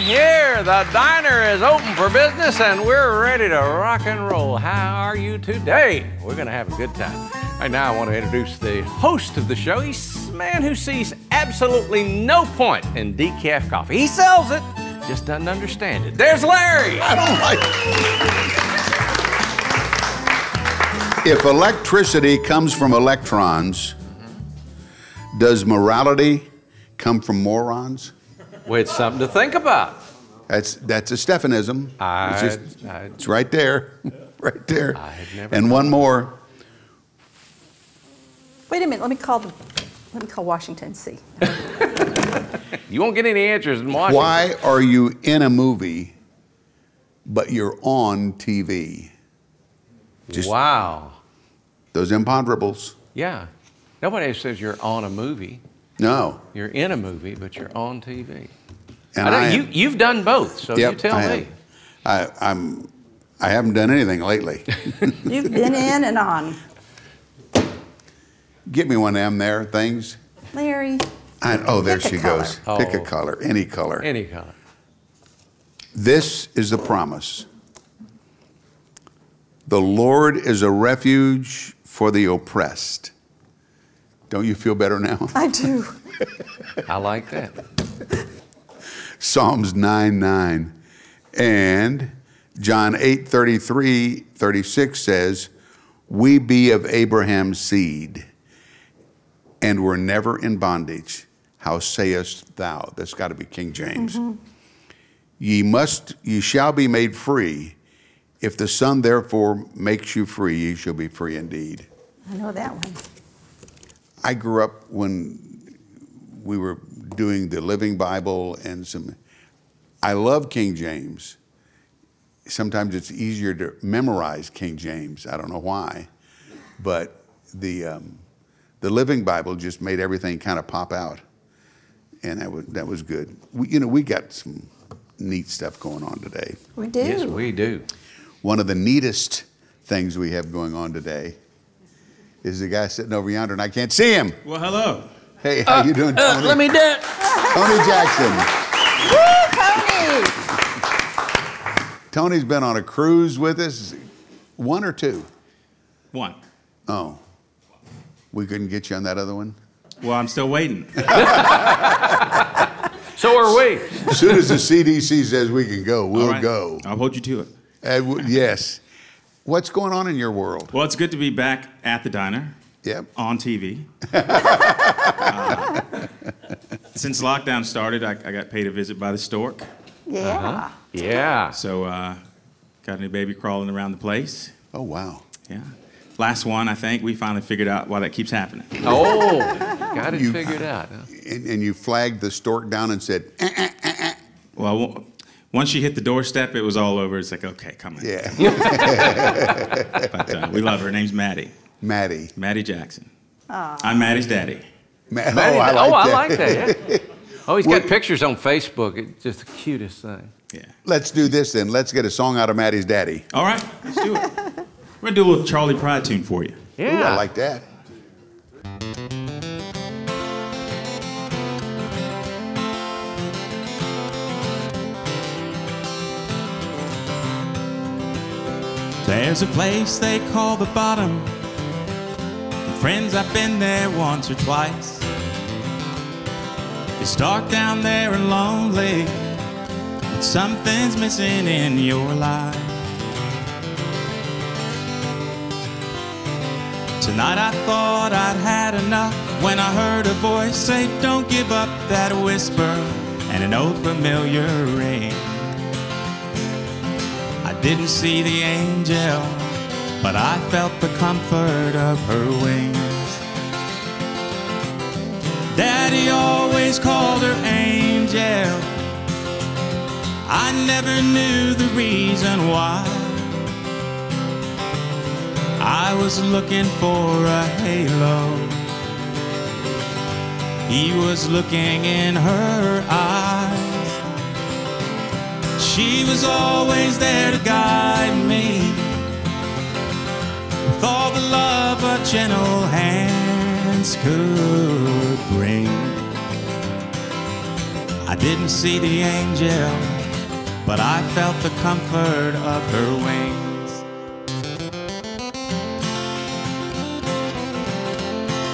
here. The diner is open for business and we're ready to rock and roll. How are you today? We're going to have a good time. Right now, I want to introduce the host of the show. He's a man who sees absolutely no point in decaf coffee. He sells it, just doesn't understand it. There's Larry. I don't like. If electricity comes from electrons, does morality come from morons? Well, it's something to think about. That's that's a Stephanism. I- it's, just, I- it's right there, right there. I had never and thought one more. Wait a minute, let me call the, let me call Washington and see. You won't get any answers in Washington. Why are you in a movie, but you're on TV? Just wow. those imponderables. Yeah. Nobody says you're on a movie. No. You're in a movie, but you're on TV. And I I you, am- you've done both, so Yep, you tell I me. have. I, I'm. I haven't done anything lately. You've been in and on. Get me one of them there things. Larry, I, oh, there she color. goes. Pick a Oh. color, any color. Any color. This is the promise. The Lord is a refuge for the oppressed. Don't you feel better now? I do. I like that. Psalms 9 9. And John 8 33, 36 says, We be of Abraham's seed and were never in bondage. How sayest thou? That's got to be King James. Mm-hmm. Ye must, ye shall be made free. If the Son therefore makes you free, ye shall be free indeed. I know that one. I grew up when we were doing the Living Bible and some. I love King James. Sometimes it's easier to memorize King James. I don't know why, but the um, the Living Bible just made everything kind of pop out, and that was that was good. We, you know, we got some neat stuff going on today. We do. Yes, we do. One of the neatest things we have going on today is the guy sitting over yonder, and I can't see him. Well, hello. Hey, how you doing, Uh, Tony? let me do it. Tony Jackson. Woo, Tony! Tony's been on a cruise with us, one or two. One. Oh, we couldn't get you on that other one. Well, I'm still waiting. So are we. As soon as the CDC says we can go, we'll All right. go. I'll hold you to it. And w- yes. What's going on in your world? Well, it's good to be back at the diner Yep. on TV. Uh, since lockdown started, I, I got paid a visit by the stork. Yeah. Yeah. So, uh, got a new baby crawling around the place. Oh wow. Yeah. Last one, I think, we finally figured out why that keeps happening. Oh, got it You- figured out. Huh? And, and you flagged the stork down and said, eh, Well, once she hit the doorstep, it was all over. It's like, okay, come on. yeah, But uh, we love her. Her name's Maddie. Maddie. Maddie Jackson. I'm Maddie's daddy. Ma- Maddie- oh, I like oh, I that. like that. Yeah. Oh, he's got What- pictures on Facebook. It's just the cutest thing. Yeah. Let's do this then. Let's get a song out of Maddie's daddy. All right, let's do it. We're gonna do a little Charley Pride tune for you. Yeah. Ooh, I like that. There's a place they call the bottom. Friends, I've been there once or twice. It's dark down there and lonely, but something's missing in your life. Tonight I thought I'd had enough when I heard a voice say, Don't give up that whisper, and an old familiar ring. I didn't see the angel, but I felt the comfort of her wings. Daddy always called her angel. I never knew the reason why. I was looking for a halo. He was looking in her eyes. She was always there to guide me with all the love a gentle hands could bring. I didn't see the angel, but I felt the comfort of her wings.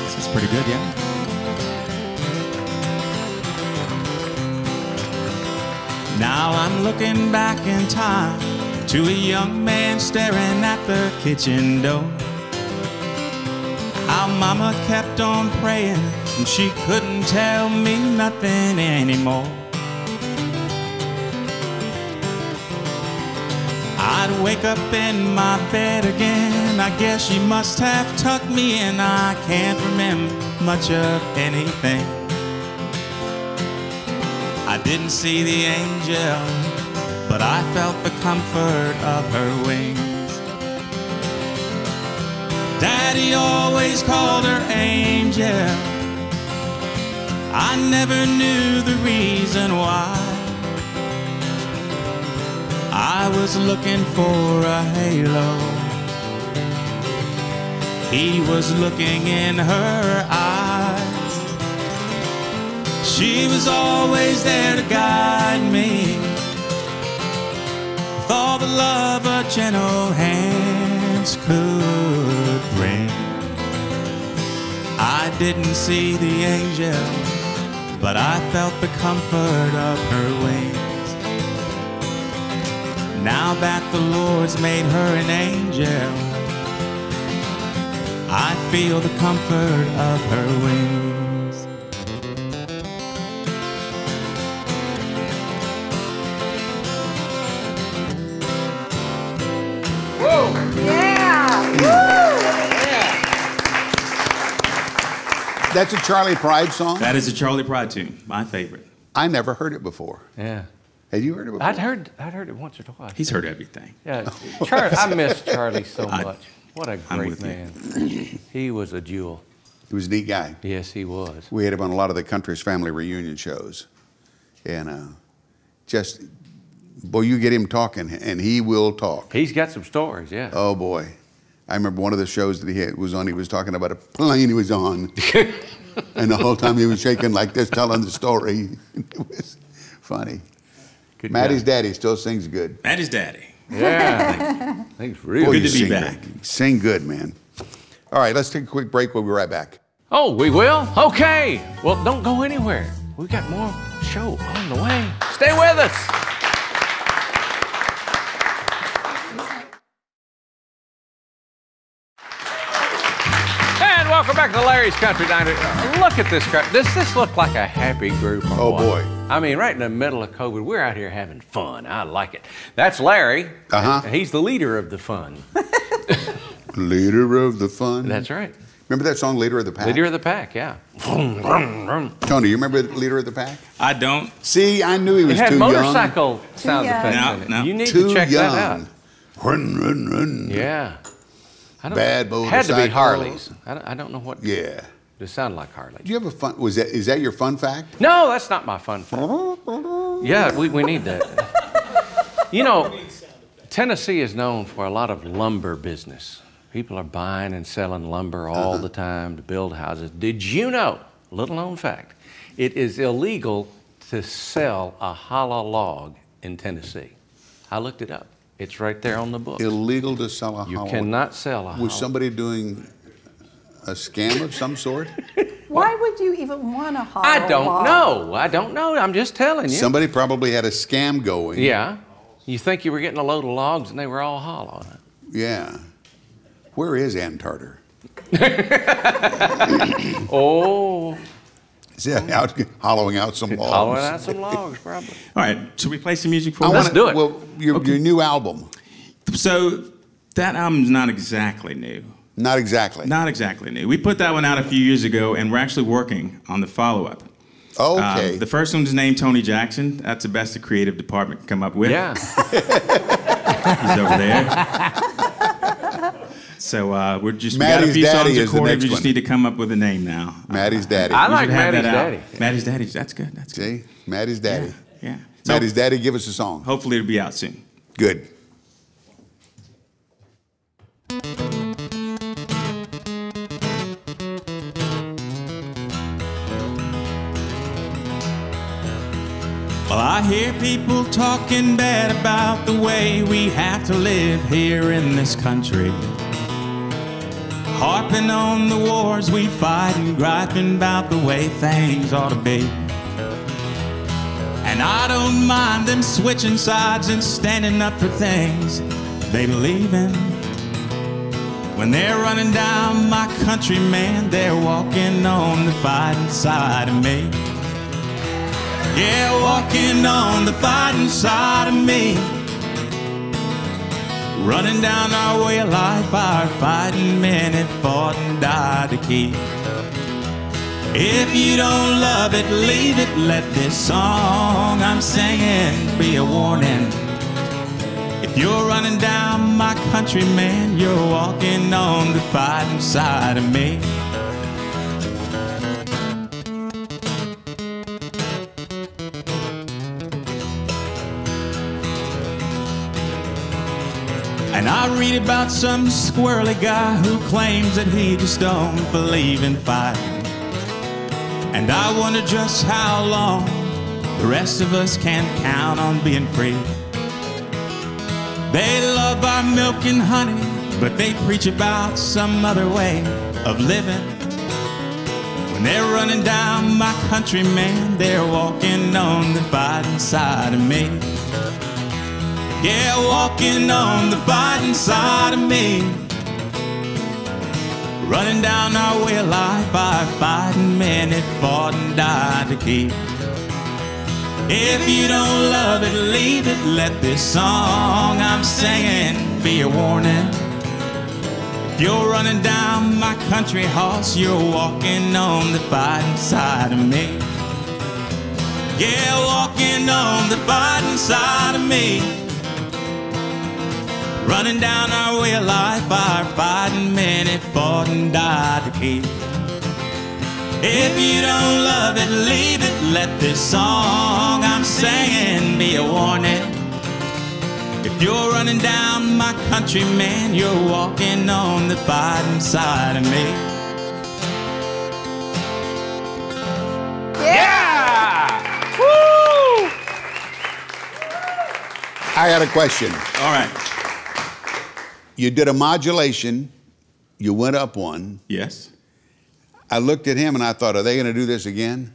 This is pretty good, yeah? Now I'm looking back in time to a young man staring at the kitchen door. Our mama kept on praying, and she couldn't tell me nothing anymore. I'd wake up in my bed again. I guess she must have tucked me in. I can't remember much of anything. I didn't see the angel, but I felt the comfort of her wings. Daddy always called her angel. I never knew the reason why. I was looking for a halo. He was looking in her eyes. She was always there to guide me the love a gentle hands could bring. I didn't see the angel, but I felt the comfort of her wings. Now that the Lord's made her an angel, I feel the comfort of her wings. That's a Charley Pride song. That is a Charley Pride tune, my favorite. I never heard it before. Yeah. Have you heard it before? I'd heard I'd heard it once or twice. He's heard everything. Yeah, Char- I miss Charley so I- much. What a I'm great with you. man. He was a jewel. He was a neat guy. Yes, he was. We had him on a lot of the country's family reunion shows, and uh, just boy, you get him talking, and he will talk. He's got some stories, yeah. Oh boy, I remember one of the shows that he was on. He was talking about a plane he was on, and the whole time he was shaking like this, telling the story. It was funny. Good Maddie's guy. daddy still sings good. That is Daddy. Yeah. He's Boy, really Good you to be sing back. good. Sing good, man. All right, let's take a quick break. We'll be right back. Oh, we will? Okay. Well, don't go anywhere. We got more show on the way. Stay with us. Welcome back to Larry's Country Diner. Look at this crowd. Does this look like a happy group? or Oh, what? boy. I mean, right in the middle of COVID, we're out here having fun. I like it. That's Larry. Uh-huh. He's the leader of the fun. Leader of the fun. That's right. Remember that song, Leader of the Pack? Leader of the pack, yeah. Tony, you remember Leader of the Pack? I don't. See, I knew he was too young. It was had too motorcycle sound young. effects No, in it. no. You need young. Too to check young. that out. Run, run, run. Yeah. I don't, Bad Had to be. Harleys. I don't, I don't know what. Yeah. It sounded like Harley. Do you have a fun? Was that is that your fun fact? No, that's not my fun fact. Yeah, we, we need that. You know, Tennessee is known for a lot of lumber business. People are buying and selling lumber all Uh-huh. the time to build houses. Did you know, little known fact, it is illegal to sell a hollow log in Tennessee? I looked it up. It's right there on the book. Illegal to sell a You hollow. cannot sell a hollow. Was somebody doing a scam of some sort? Why would you even want a hollow I don't log? know. I don't know. I'm just telling you. Somebody probably had a scam going. Yeah. You think you were getting a load of logs and they were all hollow. Yeah. Where is Ann Tartar? Oh, Is he out hollowing out some logs? hollowing out some logs, probably. All right, should we play some music for I? Let's wanna- do it. Well, your, your new album. So that album's not exactly new. Not exactly. Not exactly new. We put that one out a few years ago, and we're actually working on the follow-up. okay. Um, the first one's named Tony Jackson. That's the best the creative department can come up with. Yeah. He's over there. So uh, we're just we got a few Daddy songs is the recorded. next We just one. need to come up with a name now. Maddie's daddy. I like Maddie's that out. Daddy. Maddie's Daddy. That's good. That's good. See? Maddie's daddy. Yeah. So Maddie's daddy, give us a song. hopefully it'll be out soon. Good. Well, I hear people talking bad about the way we have to live here in this country. Harping on the wars we fight and griping about the way things ought to be. And I don't mind them switching sides and standing up for things they believe in. When they're running down my country, man, they're walking on the fighting side of me. Yeah, walking on the fighting side of me. Running down our way of life, our fighting men have fought and died to keep. If you don't love it, leave it. Let this song I'm singing be a warning. If you're running down my country, man, you're walking on the fighting side of me. And I read about some squirrely guy who claims that he just don't believe in fighting. And I wonder just how long the rest of us can count on being free. They love our milk and honey, but they preach about some other way of living. When they're running down my country, man, they're walking on the fighting side of me. Yeah, walking on the fighting side of me. Running down our way of life, our fighting men that fought and died to keep. If you don't love it, leave it. Let this song I'm singing be a warning. If you're running down my country horse, you're walking on the fighting side of me. Yeah, walking on the fighting side of me. Running down our way of life, our fighting men have fought and died to keep. If you don't love it, leave it. Let this song I'm singing be a warning. If you're running down my country, man, you're walking on the fighting side of me. Yeah! Woo! I had a question. All right. You did a modulation, you went up one. Yes. I looked at him and I thought, are they going to do this again?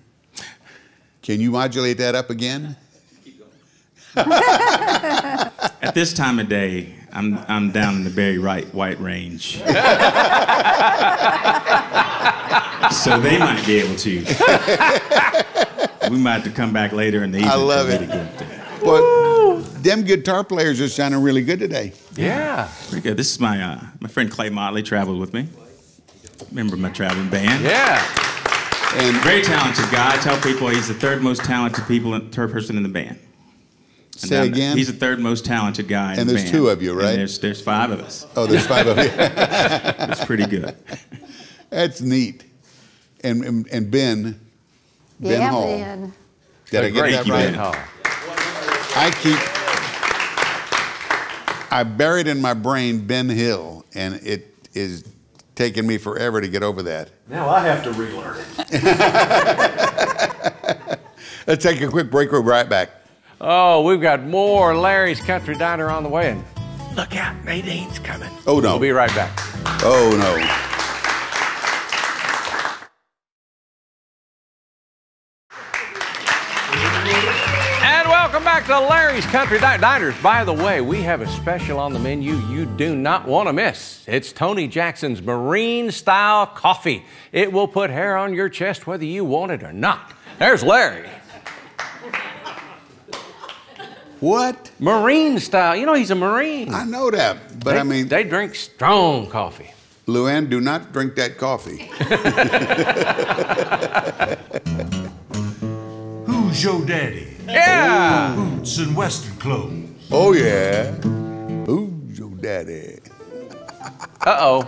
Can you modulate that up again? At this time of day, I'm, I'm down in the very right white range. so they might be able to. We might have to come back later in the evening. I love it. really get there. Well, them guitar players are sounding really good today. Yeah. Pretty good. This is my uh, my friend Clay Motley traveled with me. Remember my traveling band? Yeah. And Very talented guy. I tell people he's the third most talented people, third person in the band. And say again. He's the third most talented guy in And the there's band. two of you, And right? there's there's five of us. oh, there's five of you. It's pretty good. That's neat. And and, and Ben, Ben yeah, Hall. Ben. Did I get Great that right? Ben. Hall. I keep. I buried in my brain Ben Hill, and it is taking me forever to get over that. Now I have to relearn it. Let's take a quick break. We'll be right back. Oh, we've got more Larry's Country Diner on the way, and look out, Nadine's coming. Oh, no. We'll be right back. Oh no. Welcome back to Larry's Country Diners. By the way, we have a special on the menu you do not want to miss. It's Tony Jackson's Marine Style Coffee. It will put hair on your chest whether you want it or not. There's Larry. What? Marine Style. You know, he's a Marine. I know that, but they, I mean, they drink strong coffee. Luann, do not drink that coffee. Who's your daddy? Yeah. Boots and western clothes. Oh yeah. Who's your daddy? Uh oh.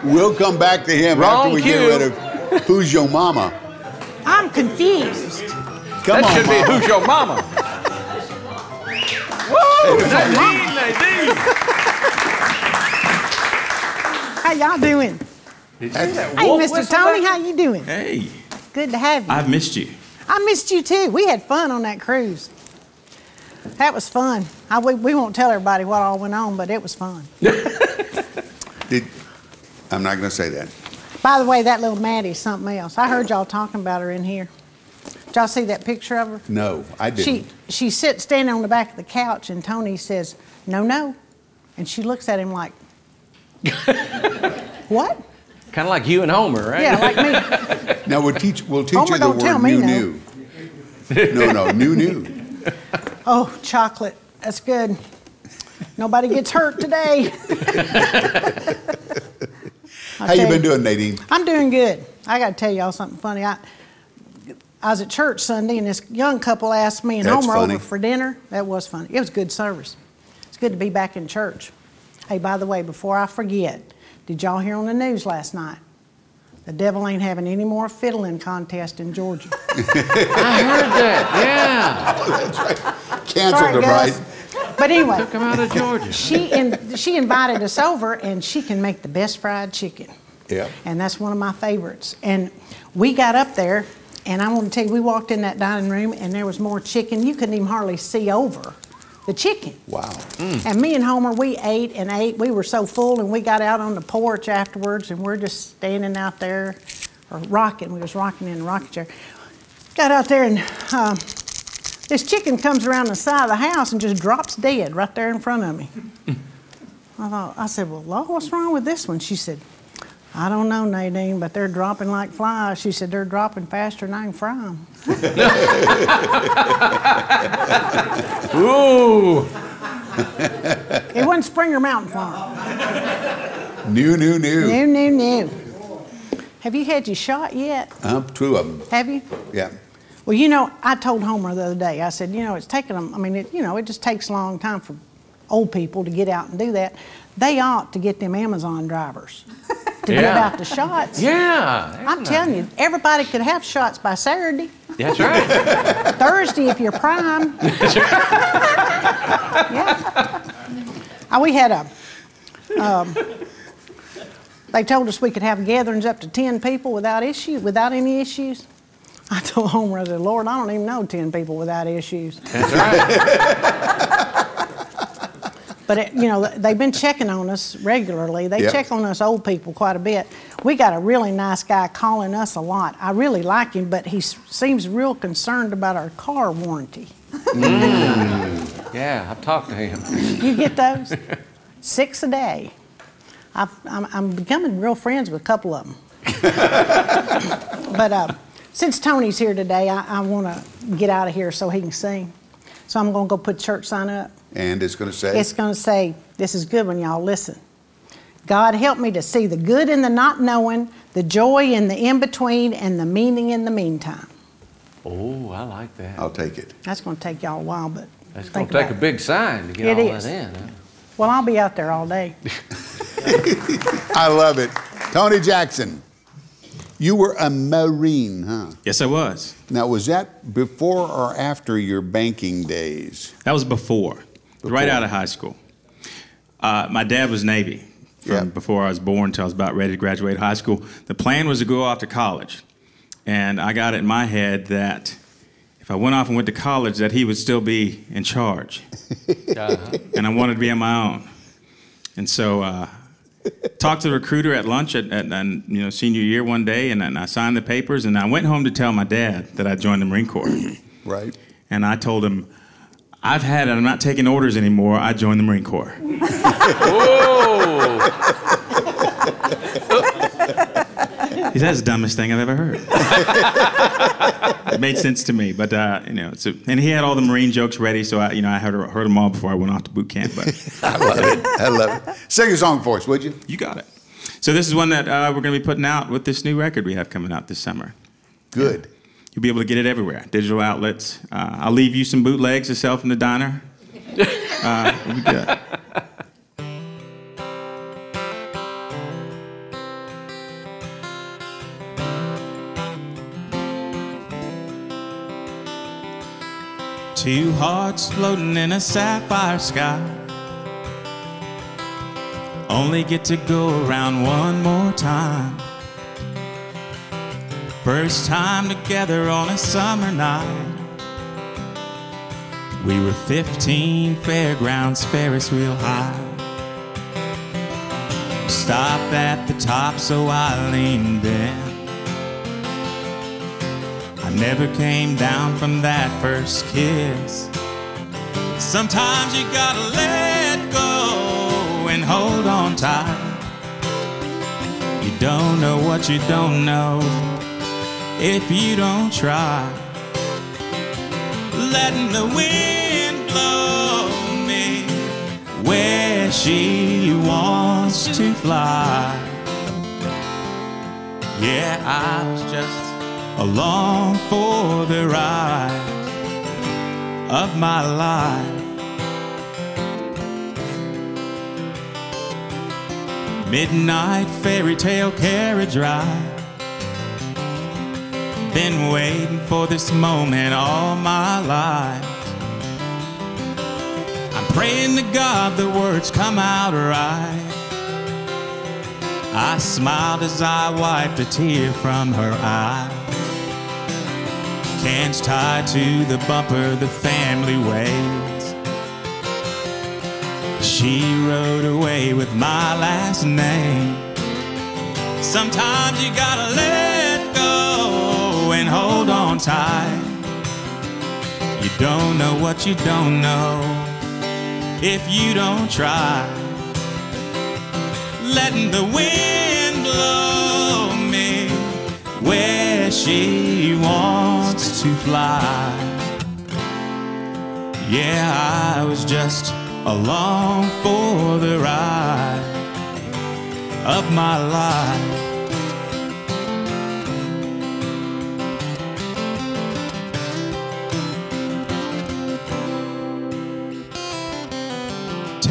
We'll come back to him Wrong after we cue. get rid of Who's Your Mama. I'm confused. Come that on, should be Mama. Who's Your Mama? Woo! Nadine, Nadine. How y'all doing? That's- Hey, Wolf Mr. Tony, back- how you doing? Hey, Good to have you. I've missed you. I missed you too. We had fun on that cruise. That was fun. I, we, we won't tell everybody what all went on, but it was fun. Did, I'm not going to say that. By the way, that little Maddie's something else. I heard y'all talking about her in here. Did y'all see that picture of her? No, I didn't. She she sits standing on the back of the couch, and Tony says, "No, no," and she looks at him like, "What?" Kind of like you and Homer, right? Yeah, like me. Now we'll teach. We'll teach Homer you the word new new. No, no, new new. Oh, chocolate. That's good. Nobody gets hurt today. How you been doing, Nadine? I'm doing good. I got to tell y'all something funny. I, I was at church Sunday, and this young couple asked me and That's Homer funny. over for dinner. That was funny. It was good service. It's good to be back in church. Hey, by the way, before I forget, did y'all hear on the news last night? The devil ain't having any more fiddling contest in Georgia. I heard that. Yeah. Oh, Canceled Sorry, them, guys. right? But anyway, Took him out of Georgia. she in, she invited us over, and she can make the best fried chicken. Yeah. And that's one of my favorites. And we got up there, and I want to tell you, we walked in that dining room, and there was more chicken. You couldn't even hardly see over the chicken. Wow. And me and Homer, we ate and ate. We were so full, and we got out on the porch afterwards, and we're just standing out there, or rocking. We was rocking in the rocking chair. Got out there, and um, this chicken comes around the side of the house and just drops dead right there in front of me. I thought, I said, well, Lord, what's wrong with this one? She said, I don't know, Nadine, but they're dropping like flies. She said, they're dropping faster than I can fry them. Ooh. It wasn't Springer Mountain Farm. New, new, new. New, new, no. Have you had your shot yet? Uh, two of them. Have you? Yeah. Well, you know, I told Homer the other day, I said, you know, it's taking them, I mean, it, you know, it just takes a long time for old people to get out and do that. They ought to get them Amazon drivers to give out the shots. Yeah. I'm telling you, everybody could have shots by Saturday. That's right. Thursday if you're prime. yeah. Uh, we had a. Um, they told us we could have gatherings up to ten people without issue, without any issues. I told Homer, I said, Lord, I don't even know ten people without issues. That's right. But it, you know, they've been checking on us regularly. They Yep. check on us old people quite a bit. We got a really nice guy calling us a lot. I really like him, but he s- seems real concerned about our car warranty. Yeah, I've talked to him. You get those? Six a day. I've, I'm, I'm becoming real friends with a couple of them. but uh, since Tony's here today, I, I want to get out of here so he can sing. So I'm going to go put church sign up. And it's going to say, It's going to say, This is good when y'all listen. God help me to see the good in the not knowing, the joy in the in between, and the meaning in the meantime. Oh, I like that. I'll take it. That's going to take y'all a while, but That's going to take about a it. big sign to get It all is. that in. Huh? Well, I'll be out there all day. I love it. Tony Jackson, you were a Marine, huh? Yes, I was. Now, was that before or after your banking days? That was before, right out of high school. Uh, my dad was Navy from Yeah. before I was born until I was about ready to graduate high school. The plan was to go off to college, and I got it in my head that if I went off and went to college, that he would still be in charge, Uh-huh. and I wanted to be on my own. And so, uh, talked to the recruiter at lunch at, at, at you know senior year one day, and, and I signed the papers, and I went home to tell my dad that I joined the Marine Corps. Right? And I told him, I've had it. I'm not taking orders anymore. I joined the Marine Corps. Oh, He said, That's the dumbest thing I've ever heard. it made sense to me, but uh, you know, so, and he had all the Marine jokes ready, so I, you know, I heard, heard them all before I went off to boot camp. But I love it. I love it. Sing a song for us, would you? you got it. So this is one that uh, we're going to be putting out with this new record we have coming out this summer. Good. You'll be able to get it everywhere, digital outlets. Uh, I'll leave you some bootlegs to sell from the diner. Uh, we'll be good. Two hearts floating in a sapphire sky. Only get to go around one more time. First time together on a summer night. We were 15, fairgrounds, Ferris wheel high. Stopped at the top, so I leaned in. I never came down from that first kiss. Sometimes you gotta let go and hold on tight. You don't know what you don't know if you don't try. Letting the wind blow me where she wants to fly. Yeah, I was just along for the ride of my life. Midnight fairy tale carriage ride. Been waiting for this moment all my life. I'm praying to God the words come out right. I smiled as I wiped a tear from her eye. Cans tied to the bumper, the family waits. She rode away with my last name. Sometimes you gotta let and hold on tight. You don't know what you don't know if you don't try. Letting the wind blow me where she wants to fly. Yeah, I was just along for the ride of my life.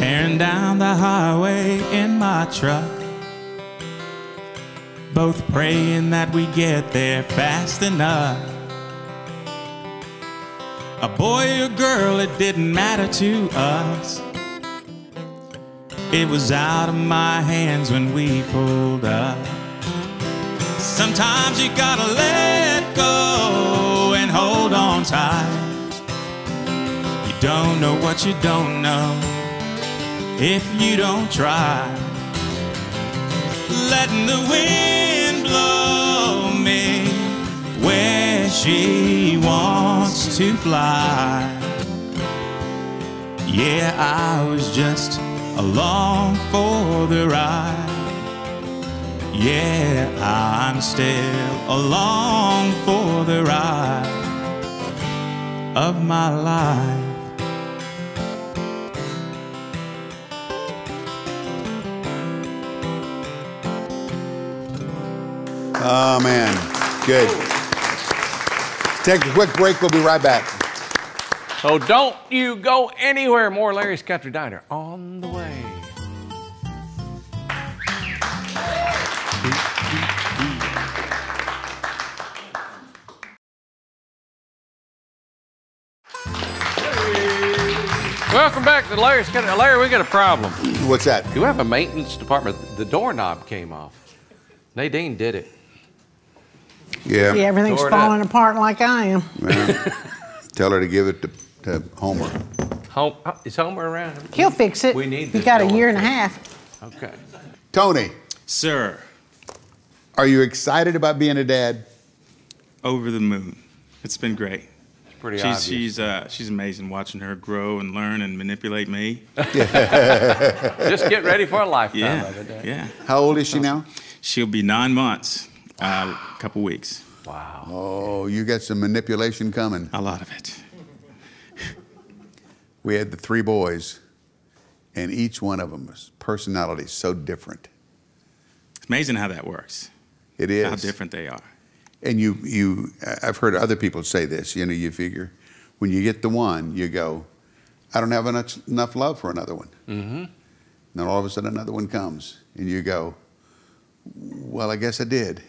Tearing down the highway in my truck. Both praying that we get there fast enough. A boy or girl, it didn't matter to us. It was out of my hands when we pulled up. Sometimes you gotta let go and hold on tight. You don't know what you don't know if you don't try. Letting the wind blow me where she wants to fly. Yeah, I was just along for the ride. Yeah, I'm still along for the ride of my life. Oh, man. Good. Take a quick break. We'll be right back. So don't you go anywhere. More Larry's Country Diner on the way. Welcome back to Larry's Country. Larry, we got a problem. What's that? Do we have a maintenance department? The doorknob came off. Nadine did it. Yeah. Yeah, everything's Tore falling apart like I am. Well, tell her to give it to, to Homer. Home, uh, is Homer around? He'll fix it. We need He this got a year and a half. Okay. Tony, Sir, are you excited about being a dad? over the moon. It's been great. It's pretty she's obvious. she's uh, she's amazing watching her grow and learn and manipulate me. Just get ready for a lifetime Yeah, of it. yeah. How old is she now? She'll be nine months, uh, a couple weeks. Wow. Oh, you got some manipulation coming. A lot of it. We had the three boys, and each one of them was personality so different. It's amazing how that works. It is How different they are. And you, you, I've heard other people say this. You know, you figure when you get the one, you go, I don't have enough, enough love for another one. Mm-hmm. Then all of a sudden, another one comes, and you go, Well, I guess I did.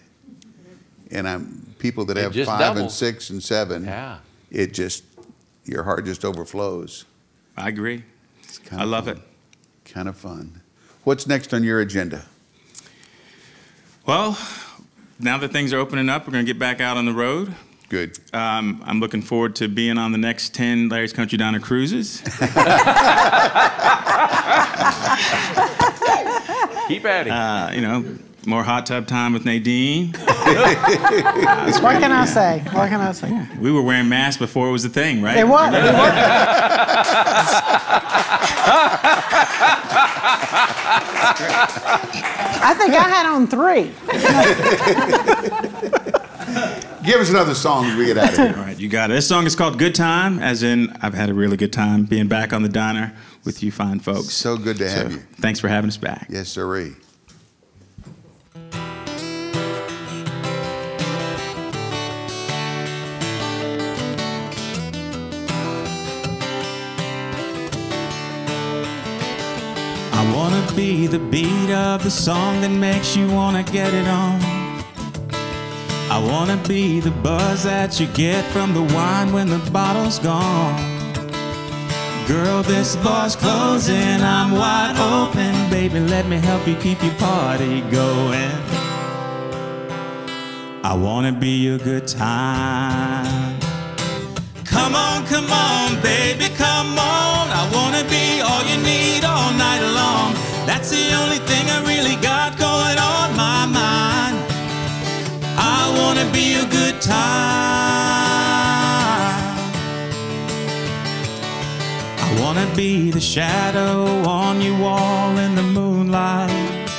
And I'm people that It have just five and six and seven. Yeah. It just, your heart just overflows. I agree. It's kind I of love fun. it. Kind of fun. What's next on your agenda? Well, now that things are opening up, we're going to get back out on the road. Good. Um, I'm looking forward to being on the next 10 Larry's Country Diner cruises. Keep at it. Uh, you know, more hot tub time with Nadine. What can I say? What can I say? We were wearing masks before it was a thing, right? It was. It was. I think I had on three. Give us another song as we get out of here. All right, you got it. This song is called Good Time, as in I've had a really good time being back on the diner with you fine folks. So good to have you. Thanks for having us back. Yes, sirree. Be the beat of the song that makes you wanna get it on. I wanna be the buzz that you get from the wine when the bottle's gone. Girl, this bar's closing, I'm wide open. Baby, let me help you keep your party going. I wanna be your good time. Come on, come on, baby, come on. I wanna be all you need all night long. That's the only thing I really got going on my mind. I wanna be a good time. I wanna be the shadow on your wall in the moonlight.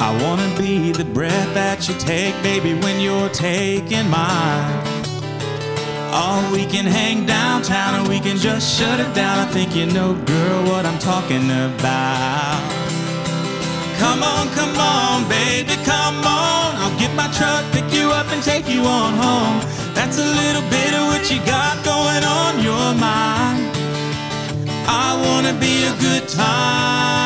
I wanna be the breath that you take, baby, when you're taking mine. Oh, we can hang downtown or we can just shut it down. I think you know, girl, what I'm talking about. Come on, come on, baby, come on. I'll get my truck, pick you up, and take you on home. That's a little bit of what you got going on your mind. I wanna be a good time.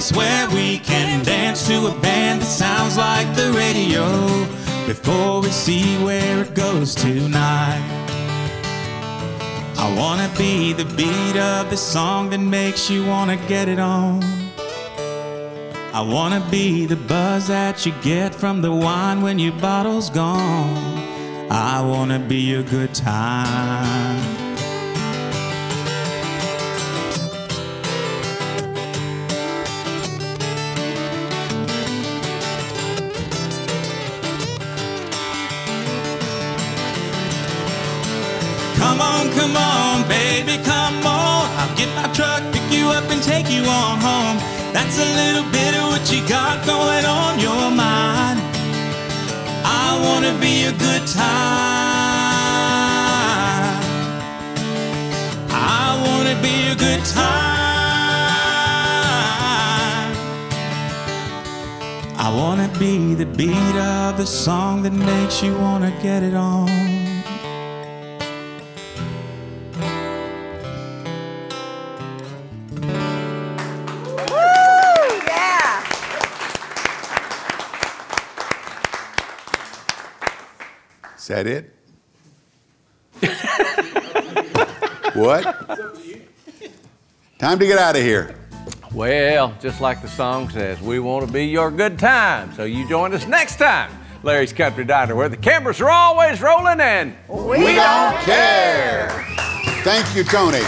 Place where we can dance to a band that sounds like the radio before we see where it goes tonight. I wanna be the beat of the song that makes you wanna get it on. I wanna be the buzz that you get from the wine when your bottle's gone. I wanna be a good time. On, come on, baby, come on. I'll get my truck, pick you up, and take you on home. That's a little bit of what you got going on your mind. I wanna be a good time. I wanna be a good time. I wanna be the beat of the song that makes you wanna get it on. That it? what? Time to get out of here. Well, just like the song says, we want to be your good time. So you join us next time. Larry's Country Diner, where the cameras are always rolling and We don't care. Thank you, Tony.